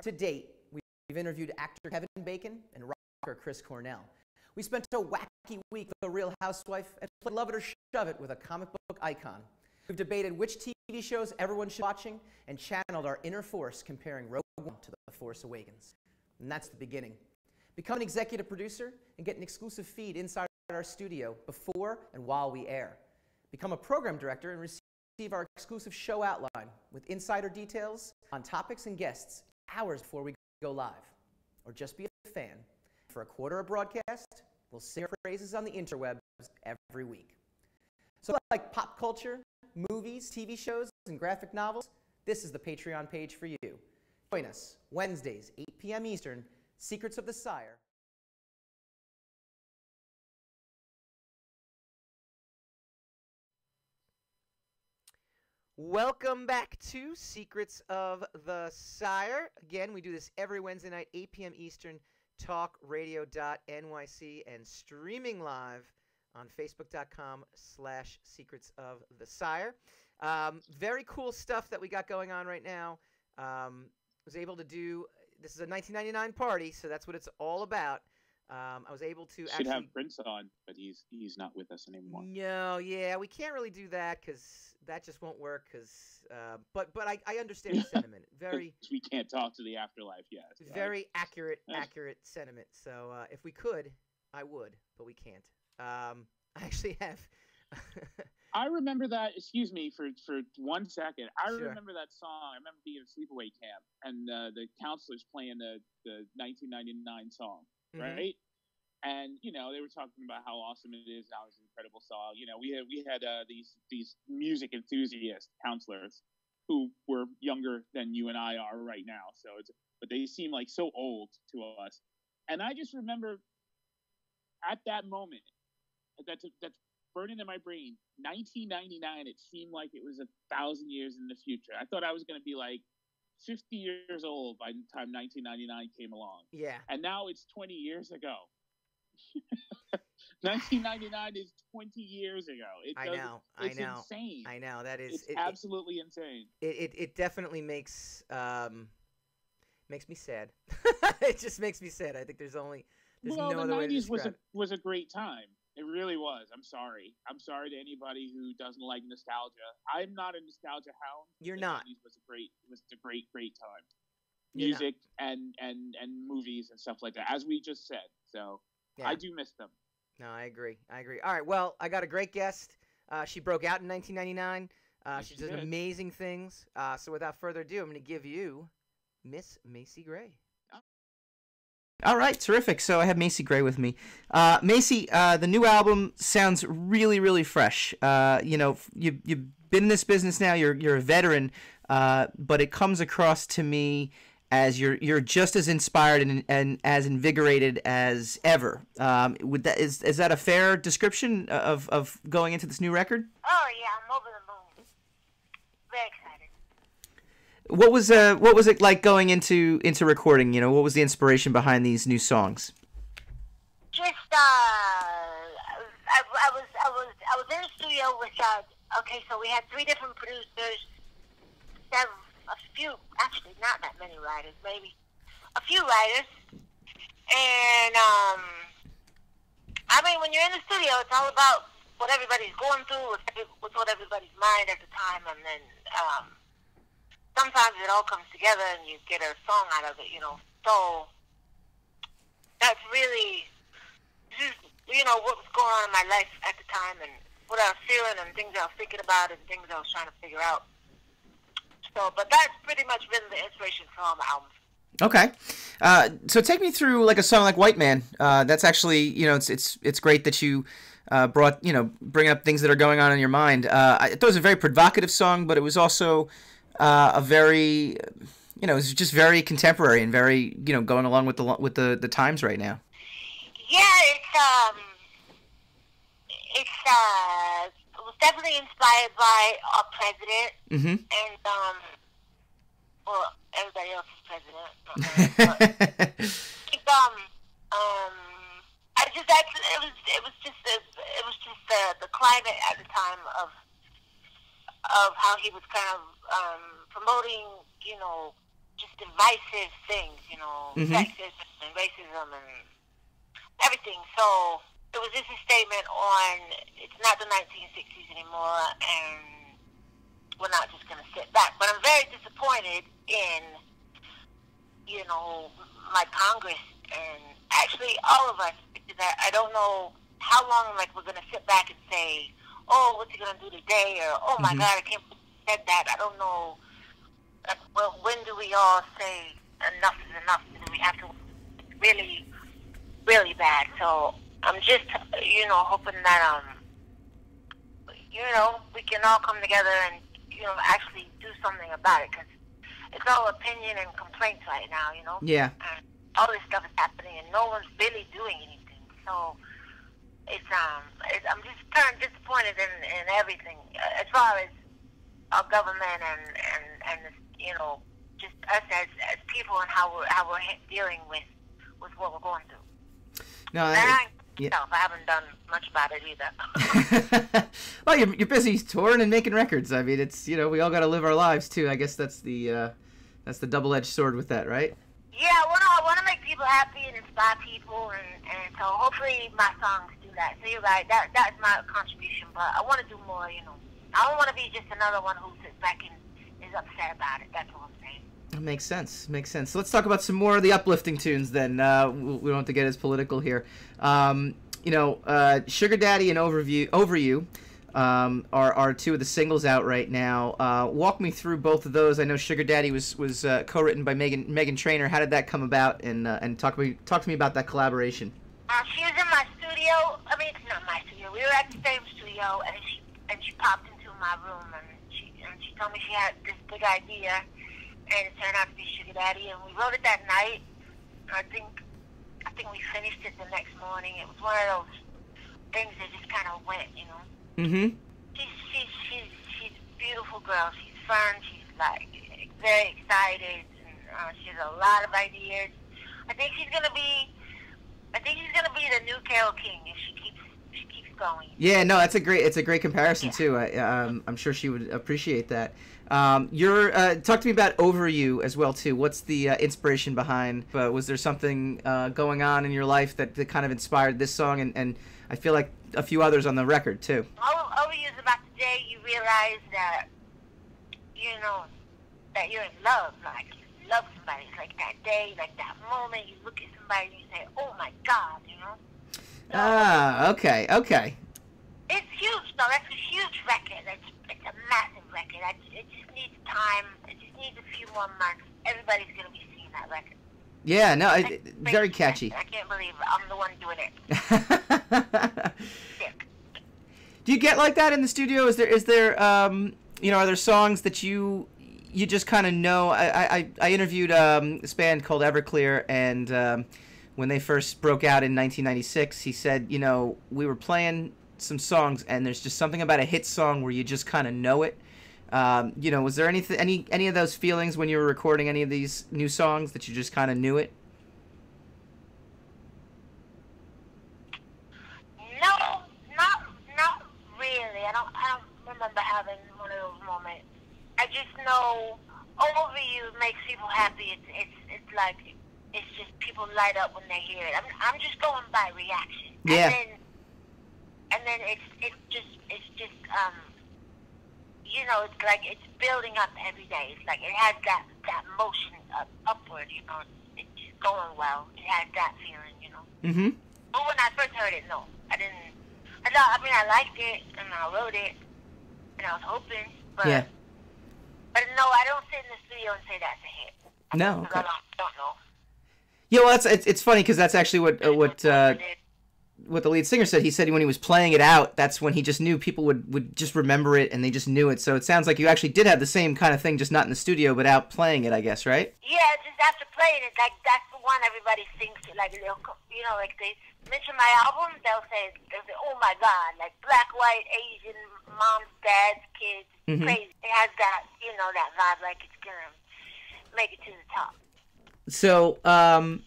To date, we've interviewed actor Kevin Bacon and rocker Chris Cornell. We spent a wacky week with a real housewife and played Love It or Shove It with a comic book icon. We've debated which TV shows everyone should be watching and channeled our inner force comparing Rogue One to The Force Awakens. And that's the beginning. Become an executive producer and get an exclusive feed inside our studio before and while we air. Become a program director and receive our exclusive show outline with insider details on topics and guests hours before we go live. Or just be a fan. For a quarter of broadcast, we'll sing our praises on the interwebs every week. So like pop culture, movies, TV shows, and graphic novels, this is the Patreon page for you. Join us Wednesdays, 8 p.m. Eastern, Secrets of the Sire. Welcome back to Secrets of the Sire. Again, we do this every Wednesday night, 8 p.m. Eastern, talkradio.nyc, and streaming live on facebook.com slash secrets of the sire. Um, very cool stuff that we got going on right now. Um, was able to do, this is a 1999 party, so that's what it's all about. Um, I was able to Should actually have Prince on, but he's he's not with us anymore. no, yeah, we can't really do that because that just won't work. Because, uh, but but I, I understand the sentiment. Very we can't talk to the afterlife yet. right? very accurate accurate sentiment. So uh, if we could, I would, but we can't. Um, I actually have. I remember that. Excuse me for for one second. I Sure. remember that song. I remember being at sleepaway camp and uh, the counselors playing the the 1999 song, Mhm. right? And you know they were talking about how awesome it is. How it's an incredible song. You know we had we had uh, these these music enthusiast counselors who were younger than you and I are right now. So it's but they seem like so old to us. And I just remember at that moment that's that's burning in my brain. 1999. It seemed like it was a thousand years in the future. I thought I was going to be like 50 years old by the time 1999 came along, Yeah, and now it's 20 years ago. 1999 is 20 years ago. It I know, I know, insane. I know. That is It's it, it- absolutely insane. it, it, it definitely makes um makes me sad. it just makes me sad. I think there's only there's well, no the other way to 90s was a it. was a great time. It really was. I'm sorry. I'm sorry to anybody who doesn't like nostalgia. I'm not a nostalgia hound. You're the not. 90s was a great was a great great time. You're not. Music and and and movies and stuff like that, as we just said. So Yeah. I do miss them. No, I agree. I agree. All right. Well, I got a great guest. Uh, she broke out in 1999. Uh, she she does did. amazing things. Uh, so without further ado, I'm going to give you Miss Macy Gray. All right, terrific. So I have Macy Gray with me. Uh, Macy, uh, the new album sounds really, really fresh. Uh, you know, you you've been in this business now. You're you're a veteran, uh, but it comes across to me as you're you're just as inspired and, and as invigorated as ever. Um, would that is is that a fair description of of going into this new record? Oh yeah, I'm over the moon. Very excited. What was uh what was it like going into into recording? You know, what was the inspiration behind these new songs? Just uh, I, I was I was I was in the studio with uh. Okay, so we had three different producers, several, a few actually not that many writers, maybe a few writers, and um. I mean, when you're in the studio, it's all about what everybody's going through, with what everybody's mind at the time, and then um, sometimes it all comes together and you get a song out of it, you know. So that's really, is, you know, what was going on in my life at the time and what I was feeling and things I was thinking about and things I was trying to figure out. So, but that's pretty much been the inspiration for all my albums. Okay, uh, so take me through like a song like White Man. Uh, that's actually you know it's it's it's great that you uh, brought you know bring up things that are going on in your mind. Uh, I it was a very provocative song, but it was also uh, a very you know it's just very contemporary and very you know going along with the with the the times right now. Yeah, it's um, it's uh, it was definitely inspired by our president Mm-hmm. and um, well, everybody else's president. but it's, um, um, I just that it was it was just it was just the the climate at the time of of how he was kind of um, promoting, you know, just divisive things, you know, Mhm. sexism and racism and everything. So it was just a statement on it's not the 1960s anymore, and we're not just going to sit back. But I'm very disappointed in, you know, my Congress and actually all of us because I, I don't know how long like we're going to sit back and say, oh, what's he going to do today? Or oh my Mhm. God, I can't said that. I don't know. Like, well, when do we all say enough is enough? Do we have to really, really bad? So I'm just, you know, hoping that um, you know, we can all come together and you know actually do something about it because it's all opinion and complaints right now. You know, Yeah. and all this stuff is happening and no one's really doing anything. So it's um, it's, I'm just kind of disappointed in in everything uh, as far as our government and and and you know just us as as people and how we're how we're dealing with with what we're going through. No, And I, I, yeah. myself, I haven't done much about it either. well, you're, you're busy touring and making records. I mean, it's you know we all got to live our lives too. I guess that's the uh, that's the double-edged sword with that, right? Yeah, I want to I want to make people happy and inspire people, and and so hopefully my songs do that. So you're right, that that's my contribution. But I want to do more. You know, I don't want to be just another one who sits back and is upset about it. That's all I'm saying. That makes sense. Makes sense. So let's talk about some more of the uplifting tunes. Then uh, we don't have to get as political here. Um, you know, uh, Sugar Daddy and Overview, Over You, um, are are two of the singles out right now. Uh, walk me through both of those. I know Sugar Daddy was was uh, co-written by Meghan Meghan Trainor. How did that come about? And uh, and talk me talk to me about that collaboration. Uh, she was in my studio. I mean, it's not my studio. We were at the same studio, and she and she popped into my room, and she and she told me she had this big idea, and it turned out to be Sugar Daddy, and we wrote it that night. I think I think we finished it the next morning. It was one of those things that just kind of went, you know. Mm-hmm. She's she's she's she's a beautiful girl. She's fun. She's like very excited. And, uh, she has a lot of ideas. I think she's gonna be. I think she's gonna be the new Carole King if she keeps she keeps going. Yeah, no, that's a great it's a great comparison Yeah. too. I, um, I'm sure she would appreciate that. Um, you're uh, talk to me about Over You as well too. What's the uh, inspiration behind? Uh, was there something uh, going on in your life that, that kind of inspired this song? And, and I feel like a few others on the record too. All over you about the day you realize that you know that you're in love. Like you love somebody. It's like that day, like that moment. You look at somebody and you say, "Oh my God," you know. So, Ah, okay, okay. It's huge, though. That's a huge record. It's, it's a massive record. It just needs time. It just needs a few more months. Everybody's going to be seeing that record. Yeah, no, it, it- very catchy. I can't believe I'm the one doing it. Do you get like that in the studio? Is there is there um you know are there songs that you you just kind of know? I I I interviewed um this band called Everclear and um, when they first broke out in 1996, he said you know we were playing some songs and there's just something about a hit song where you just kind of know it. Um, you know, was there anything any any of those feelings when you were recording any of these new songs that you just kind of knew it? No, not not really. I don't I don't remember having one of those moments. I just know over you makes people happy. It's it's it's like it's just people light up when they hear it. I'm I'm just going by reaction. Yeah. And then and then it's it's just it's just um you know it's like it's building up every day. It's like it has that that motion up, upward. You know, it's, it's going well. It has that feeling. You know. Mm-hmm. But when I first heard it, no, I didn't. I thought, I mean, I liked it and I wrote it, and I was hoping, but Yeah. but no, I don't sit in the studio and say that's a hit. No. Okay. I don't, don't know. Yeah, well, that's it's, it's funny because that's actually what uh, what uh, what the lead singer said. He said when he was playing it out, that's when he just knew people would would just remember it and they just knew it. So it sounds like you actually did have the same kind of thing, just not in the studio, but out playing it, I guess, right? Yeah, just after playing it, like that's the one everybody sings to. Like they'll, you know, like they mention my album, they'll say, they'll say, "Oh my God!" Like black, white, Asian, moms, dads, kids, Mhm. crazy. It has that, you know, that vibe. Like it's gonna make it to the top. So, um,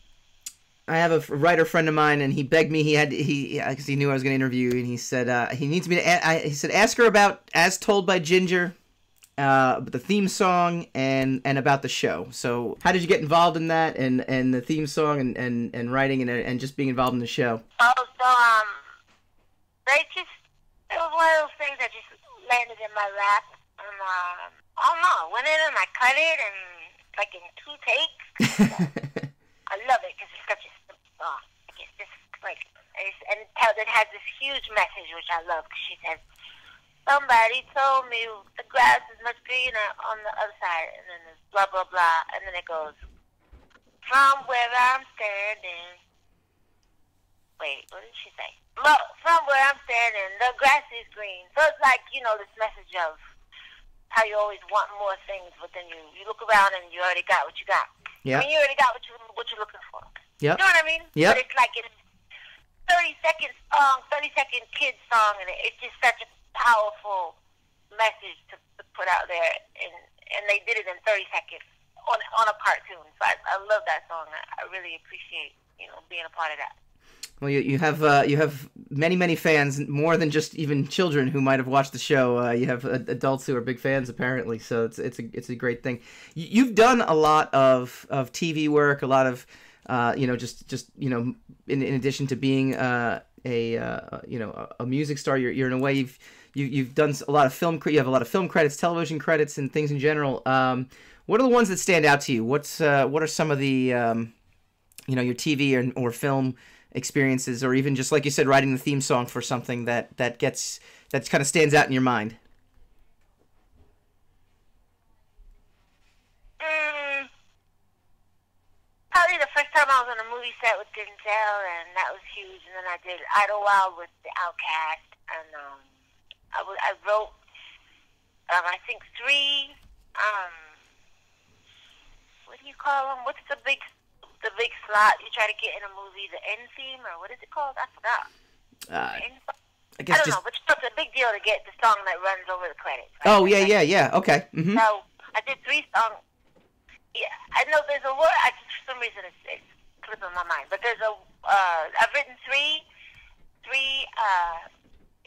I have a writer friend of mine, and he begged me. He had he because he knew I was going to interview, and he said uh, he needs me to. a- I, he said ask her about as told by Ginger, uh, the theme song, and and about the show. So, how did you get involved in that, and and the theme song, and and, and writing, and and just being involved in the show? Oh, so um, they just it was one of those things that just landed in my lap, and um, I don't know, went in and I cut it, and like in two takes. I love it because it's such a Like, It's just like, it's, and it, has this huge message which I love. Cause she says, "Somebody told me the grass is much greener on the other side," and then there's blah blah blah, and then it goes, "From where I'm standing." Wait, what did she say? Look, from where I'm standing, the grass is green. So it's like you know this message of how you always want more things, but then you you look around and you already got what you got. Yeah. I mean, you already got what you what you're looking for. Yep. You know what I mean? Yep. But it's like it's 30 second song, 30 second kid song, and it's just such a powerful message to, to put out there, and and they did it in 30 seconds on on a cartoon. So I, I love that song. I, I really appreciate you know being a part of that. Well, you, you have uh, you have many many fans, more than just even children who might have watched the show. Uh, you have uh, adults who are big fans, apparently. So it's it's a it's a great thing. You, you've done a lot of, of TV work, a lot of uh, you know just just you know in, in addition to being uh, a uh, you know a, music star, you're, you're in a way you've you, you've done a lot of film. You have a lot of film credits, television credits, and things in general. Um, what are the ones that stand out to you? What's uh, what are some of the um, you know your TV or, or film experiences, or even just like you said, writing the theme song for something that that gets that kind of stands out in your mind? Mm, probably the first time I was on a movie set with Denzel, and that was huge. And then I did Idlewild with the OutKast, and um, I wrote um, I think three um, what do you call them? What's the big the big slot you try to get in a movie? The end theme or what is it called? I forgot. Uh, I I don't just. know, but it's a big deal to get the song that runs over the credits. right? Oh yeah, yeah, yeah. Okay. hmm so I did three songs. Yeah, I know there's a word. I just, for some reason it's, it's slipping my mind. But there's a. Uh, I've written three, three uh,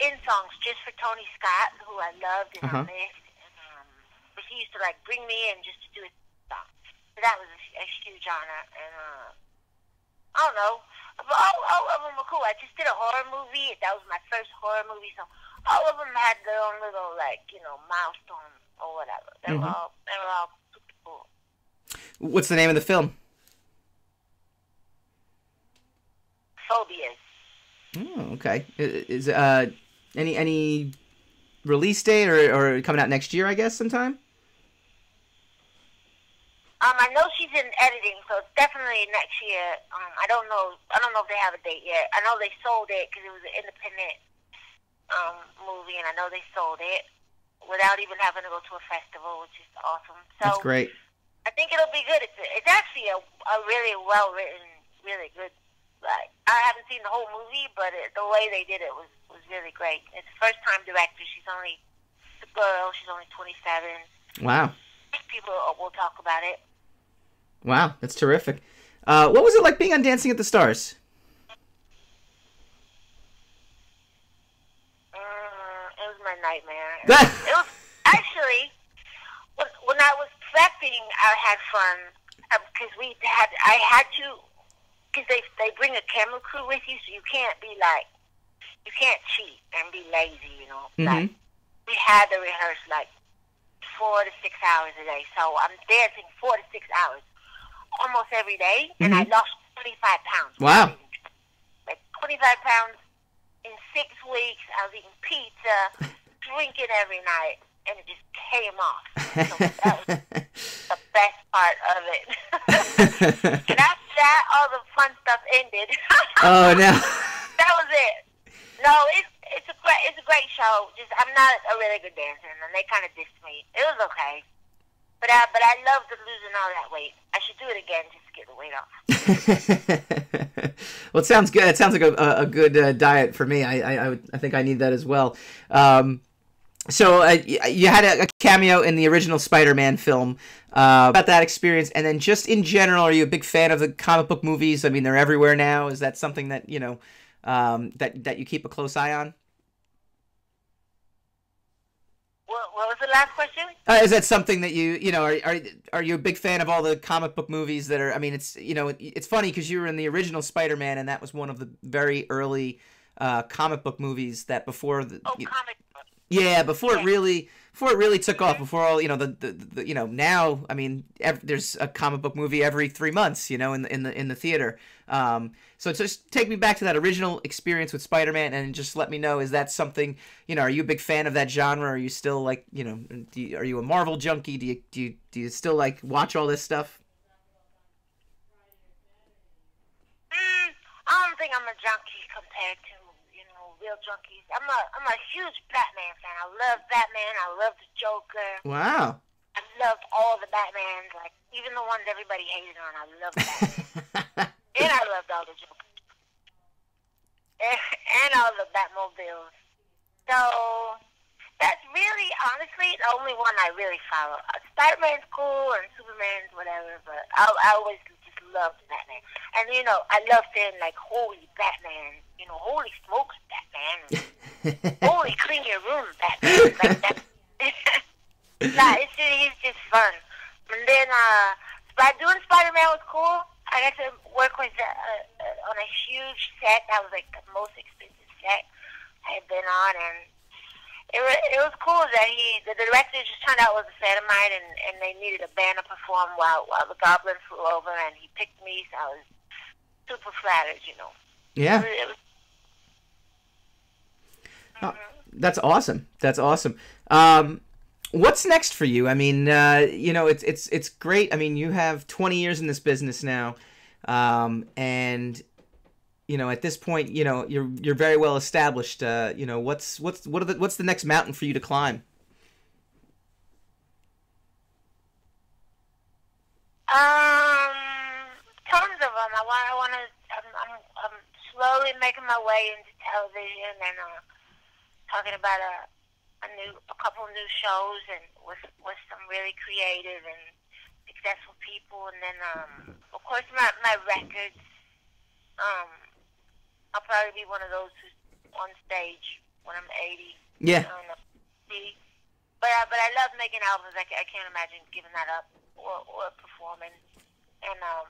in songs just for Tony Scott, who I loved and Uh-huh. I missed. And, um, but he used to like bring me in just to do a song. So that was a, a huge honor. And uh, I don't know. But all, all of them were cool. I just did a horror movie. That was my first horror movie. So all of them had their own little like you know milestone or whatever. They Mhm. were all they were all super cool. What's the name of the film? Phobias. Oh, okay. Is uh any any release date or or coming out next year? I guess sometime. Um, I know she's in editing, so it's definitely next year. Um, I don't know. I don't know if they have a date yet. I know they sold it because it was an independent um movie, and I know they sold it without even having to go to a festival, which is awesome. So That's great. I think it'll be good. It's it's actually a, a really well written, really good. Like I haven't seen the whole movie, but it, the way they did it was was really great. It's first time director. She's only a girl. She's only twenty seven. Wow. People will talk about it. Wow, that's terrific. Uh, what was it like being on Dancing at the Stars? Mm, it was my nightmare. it was actually when when I was prepping, I had fun because we had I had to because they they bring a camera crew with you, so you can't be like you can't cheat and be lazy, you know. Like Mhm. we had to rehearse like four to six hours a day, so I'm dancing four to six hours almost every day, and I lost twenty five pounds. Wow. like twenty five pounds in six weeks. I was eating pizza, drinking every night, and it just came off. So that was the best part of it. and after that, all the fun stuff ended. oh no. that was it. No, it's it's a great it's a great show. Just I'm not a really good dancer, and they kind of dissed me. It was okay, but I but I loved losing all that weight. I should do it again just to get the weight off. well, it sounds good. It sounds like a, a good uh, diet for me. I, I, I think I need that as well. Um, so uh, you had a, a, cameo in the original Spider-Man film. Uh, about that experience, and then just in general, are you a big fan of the comic book movies? I mean, they're everywhere now. Is that something that you know um, that that you keep a close eye on? What, what was the last question? Uh, is that something that you you know are, are are you a big fan of all the comic book movies that are? I mean, it's you know it's funny because you were in the original Spider-Man, and that was one of the very early uh, comic book movies that before the. Oh, you, comic yeah, before yeah. it really before it really took off, before all you know the, the, the you know now I mean every, there's a comic book movie every three months you know in the in the in the theater. Um, so just take me back to that original experience with Spider-Man and just let me know is that something you know are you a big fan of that genre? Are you still like you know you, are you a Marvel junkie? Do you do you do you still like watch all this stuff? Mm, I don't think I'm a junkie compared to real junkies. I'm a I'm a huge Batman fan. I love Batman. I love the Joker. Wow. I love all the Batmans, like even the ones everybody hated on. I love Batman. and I loved all the Jokers. And, and all the Batmobiles. So that's really, honestly, the only one I really follow. Uh, Spider-Man's cool and Superman's whatever, but I, I always loved Batman. And you know, I love saying like, "Holy Batman!" You know, "Holy smokes, Batman!" "Holy clean your room, Batman!" Like that. nah, it's just, it's just fun. And then, uh, but doing Spider-Man was cool. I got to work with uh, uh, on a huge set. That was like the most expensive set I had been on, and it was, it was cool that he the director just turned out was a fan of mine and and they needed a band to perform while while the goblin flew over and he picked me so I was super flattered you know. Yeah. It was, it was, oh, that's awesome. That's awesome. Um what's next for you? I mean uh you know it's it's it's great. I mean you have 20 years in this business now um and you know, at this point, you know, you're you're very well established. Uh, you know, what's what's what are the what's the next mountain for you to climb? Um, tons of them. I want. I want to. I'm, I'm, I'm slowly making my way into television and uh, talking about a a new a couple of new shows and with with some really creative and successful people, and then um, of course my my records. Um, I'll probably be one of those who's on stage when I'm 80. Yeah. See, but I, but I love making albums. I, I can't imagine giving that up or, or performing. And um,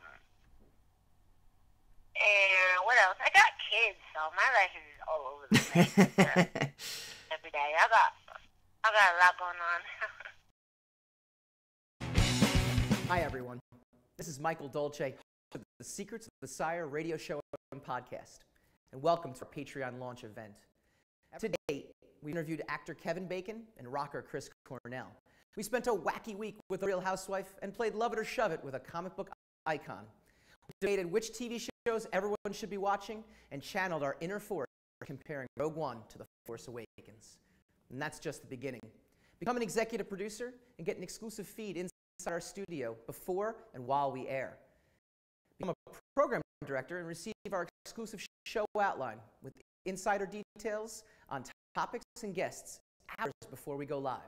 and what else? I got kids, so my life is all over the place every day. I got I got a lot going on. Hi everyone. This is Michael Dolce, the Secrets of the Sire radio show and podcast and welcome to our Patreon launch event. To date, we interviewed actor Kevin Bacon and rocker Chris Cornell. We spent a wacky week with a real housewife and played Love It or Shove It with a comic book icon. We debated which TV shows everyone should be watching and channeled our inner force comparing Rogue One to The Force Awakens. And that's just the beginning. Become an executive producer and get an exclusive feed inside our studio before and while we air. Become a program director and receive our exclusive show outline with insider details on topics and guests hours before we go live.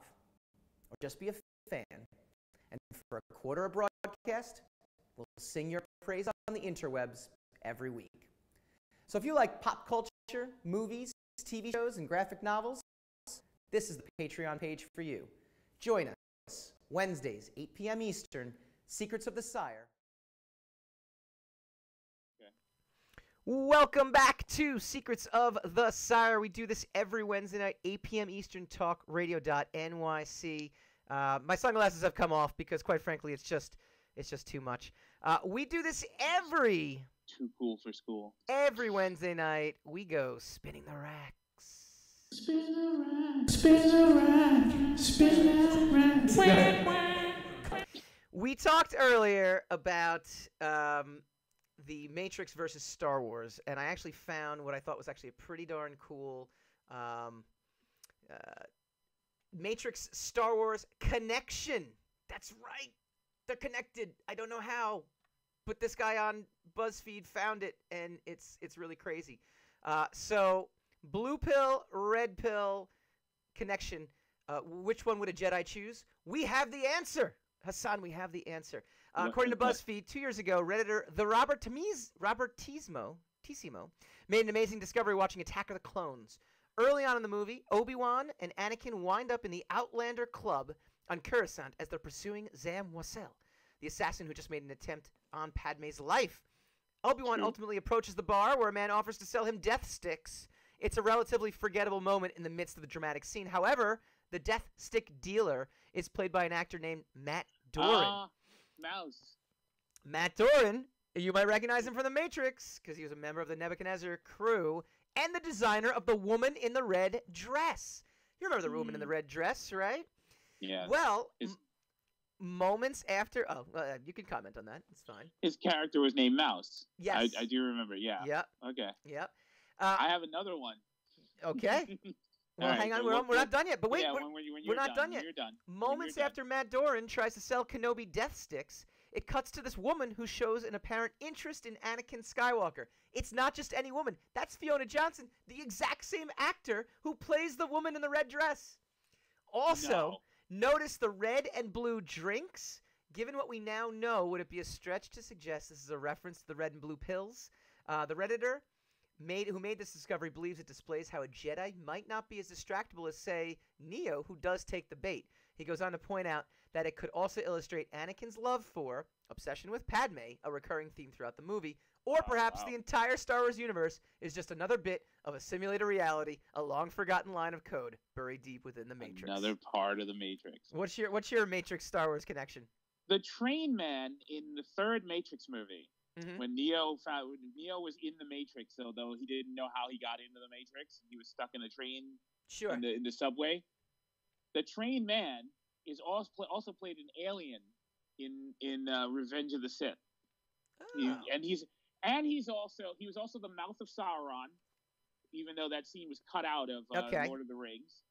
Or just be a fan. And for a quarter of broadcast, we'll sing your praise on the interwebs every week. So if you like pop culture, movies, TV shows, and graphic novels, this is the Patreon page for you. Join us Wednesdays, 8 p.m. Eastern, Secrets of the Sire. Welcome back to Secrets of the Sire. We do this every Wednesday night, 8 p.m. Eastern, talkradio.nyc. Uh, my sunglasses have come off because, quite frankly, it's just it's just too much. Uh, we do this every too cool for school. Every Wednesday night, we go spinning the racks. Spin the rack, spin the rack, spin the rack. we talked earlier about um, the Matrix versus Star Wars, and I actually found what I thought was actually a pretty darn cool um, uh, Matrix Star Wars connection. That's right. They're connected. I don't know how, but this guy on BuzzFeed found it, and it's it's really crazy. Uh, so blue pill, red pill connection. Uh, which one would a Jedi choose? We have the answer, Hassan. We have the answer. Uh, according to BuzzFeed, two years ago, redditor the Robert Tamiz Robert Tismo Tissimo made an amazing discovery watching Attack of the Clones. Early on in the movie, Obi Wan and Anakin wind up in the Outlander Club on Coruscant as they're pursuing Zam Wesell, the assassin who just made an attempt on Padme's life. Obi Wan ultimately approaches the bar where a man offers to sell him death sticks. It's a relatively forgettable moment in the midst of the dramatic scene. However, the death stick dealer is played by an actor named Matt Doran. Ah, Mouse. Matt Doran, you might recognize him from The Matrix because he was a member of the Nebuchadnezzar crew and the designer of the woman in the red dress. You remember the woman in the Hmm. red dress, right? Yeah. Well, moments after. Oh, uh, you can comment on that. It's fine. His character was named Mouse. Yes. I, I do remember. Yeah. Yep. Okay. Yep. Uh, I have another one. okay. Well, right, hang on. so we're, we're not done yet. But wait, yeah, we're- when, when, we're not done when yet. You're done. Moments done. after Matt Doran tries to sell Kenobi death sticks, it cuts to this woman who shows an apparent interest in Anakin Skywalker. It's not just any woman. That's Fiona Johnson, the exact same actor who plays the woman in the red dress. Also, No. notice the red and blue drinks. Given what we now know, would it be a stretch to suggest this is a reference to the red and blue pills? Uh, the redditor made who made this discovery believes it displays how a Jedi might not be as distractible as, say, Neo, who does take the bait. He goes on to point out that it could also illustrate Anakin's love for obsession with Padme, a recurring theme throughout the movie, or Wow, perhaps wow. the entire Star Wars universe is just another bit of a simulated reality, a long forgotten line of code buried deep within the Matrix. Another part of the Matrix. What's your what's your Matrix Star Wars connection? The train man in the third Matrix movie, Mhm. when Neo found when Neo was in the Matrix, although he didn't know how he got into the Matrix, he was stuck in a train Sure. in the in the subway. The train man is also also played an alien in in uh, Revenge of the Sith. He- Oh. and he's and he's also he was also the mouth of Sauron, even though that scene was cut out of uh, Okay. Lord of the Rings.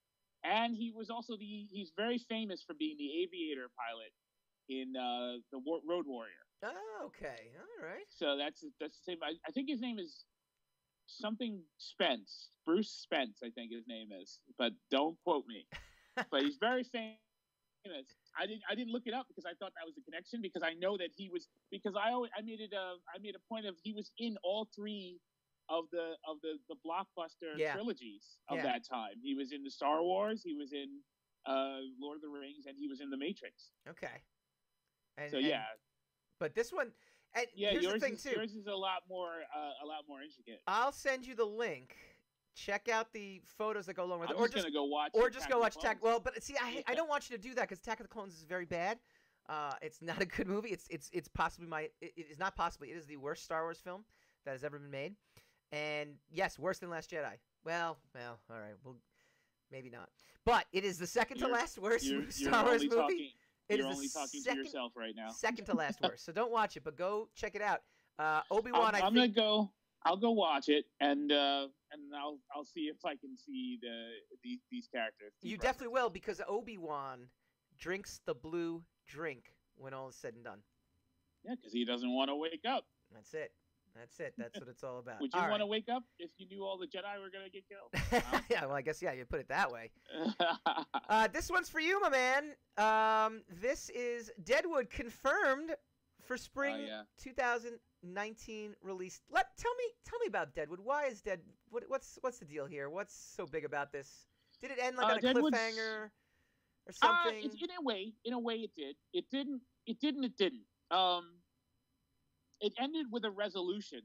And he was also the he's very famous for being the aviator pilot in uh, the War- Road Warrior. Oh, okay. All right. So that's that's the same. I, I think his name is something Spence, Bruce Spence. I think his name is, but don't quote me. but he's very famous. I didn't I didn't look it up because I thought that was a connection because I know that he was because I always I made it a I made a point of he was in all three of the of the the blockbuster Yeah. trilogies of Yeah. that time. He was in the Star Wars, he was in uh, Lord of the Rings, and he was in the Matrix. Okay. And, So and- yeah, but this one, and yeah, here's yours the thing is too. yours is a lot more uh, a lot more intricate. I'll send you the link. Check out the photos that go along with I'm it, or just, go watch. or just go watch Attack. Well, but see, I I don't want you to do that because Attack of the Clones is very bad. Uh, it's not a good movie. It's it's it's possibly my it, it is not possibly it is the worst Star Wars film that has ever been made, and yes, worse than Last Jedi. Well, well, all right, well, maybe not, but it is the second to You're- last worst you're, you're Star Wars only movie. talking. It you're is the only talking second- to yourself right now. Second to last worst. So don't watch it, but go check it out. Uh, Obi I'm, Wan, I I'm think. gonna go. I'll go watch it, and uh, and I'll I'll see if I can see the these, these characters. these You references. definitely will because Obi Wan drinks the blue drink when all is said and done. Yeah, because he doesn't want to wake up. That's it. That's it. That's what it's all about. Would you All want to wake up if you knew all the Jedi were gonna get killed? yeah, well, I guess yeah, you put it that way. Uh, this one's for you, my man. Um, this is Deadwood confirmed for spring Oh, yeah. 2019 release. Let tell me tell me about Deadwood. Why is Dead? What, what's what's the deal here? What's so big about this? Did it end like Uh, on a Deadwood's- cliffhanger or Uh, something? it's, in a way, in a way, it did. It didn't. It didn't. It didn't. Um, it ended with a resolution,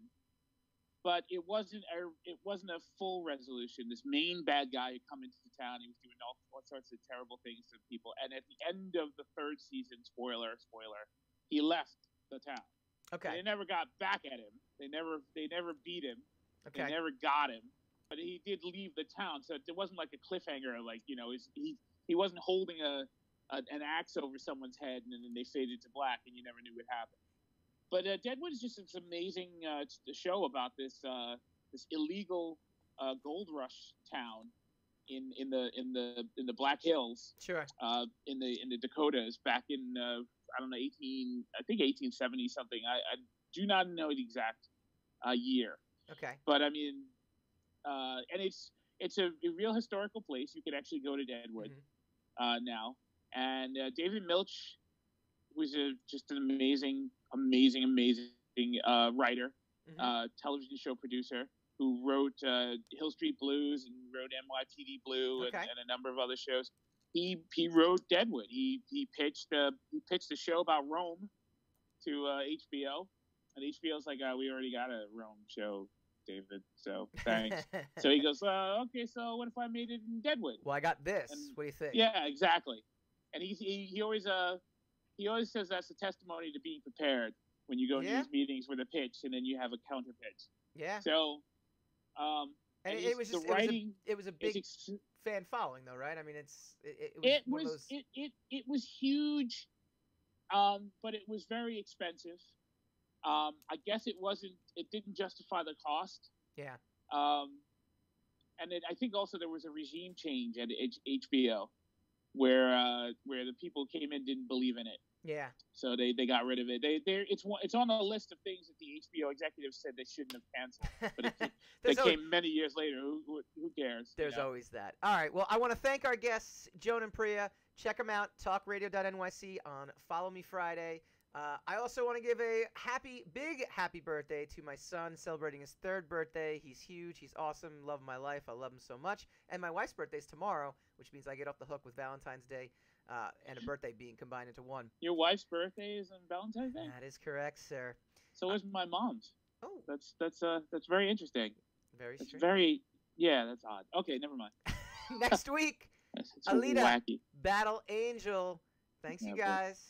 but it wasn't a. It wasn't a full resolution. This main bad guy had come into the town. He was doing all, all sorts of terrible things to people. And at the end of the third season, spoiler, spoiler, he left the town. okay. They never got back at him. They never. They never beat him. Okay. They never got him, but he did leave the town. So it wasn't like a cliffhanger. Like you know, he he wasn't holding a, a an axe over someone's head and then they faded to black and you never knew what happened. But uh, Deadwood is just this amazing uh, show about this uh, this illegal uh, gold rush town in in the in the in the Black Hills Sure. uh, in the in the Dakotas back in uh, I don't know eighteen I think eighteen seventy something. I, I do not know the exact uh, year, Okay. but I mean, uh, and it's it's a, a real historical place. You can actually go to Deadwood Mhm. uh, now, and uh, David Milch was a, just an amazing, amazing, amazing uh, writer, Mhm. uh, television show producer who wrote uh, Hill Street Blues and wrote NYPD Blue and, Okay. and a number of other shows. He he wrote Deadwood. He he pitched uh, he pitched a show about Rome to uh, HBO, and HBO's like, uh, we already got a Rome show, David. So thanks. so he goes, uh, okay, so what if I made it in Deadwood? well, I got this. And- what do you think? Yeah, exactly. And he he, he always uh he always says that's a testimony to being prepared when you go Yeah. these meetings with a pitch and then you have a counter pitch. Yeah. So, um, And and it, it's- was the just it was, a, writing it was a big ex- fan following though, right? I mean, it's it, it was it was those. it, it it was huge, um, but it was very expensive. Um, I guess it wasn't. It didn't justify the cost. Yeah. Um, and it, I think also there was a regime change at H- HBO, where uh, where the people came in didn't believe in it, yeah. so they, they got rid of it. They they it's one it's on the list of things that the HBO executives said they shouldn't have canceled. But it, it always, came many years later. Who who, who cares? you there's know? always that. All right. Well, I want to thank our guests, Joan and Priya. Check them out. Talkradio.nyc on Follow Me Friday. Uh, I also want to give a happy, big happy birthday to my son, celebrating his third birthday. He's huge. He's awesome. Love of my life. I love him so much. And my wife's birthday is tomorrow, which means I get off the hook with Valentine's Day uh, and a birthday being combined into one. Your wife's birthday is on Valentine's Day. That is correct, sir. So is my mom's. Oh, That's that's uh that's very interesting. very That's strange. very yeah, that's odd. Okay, never mind. Next week, Alita. wacky. Battle Angel. Thanks, you Yeah, but- guys.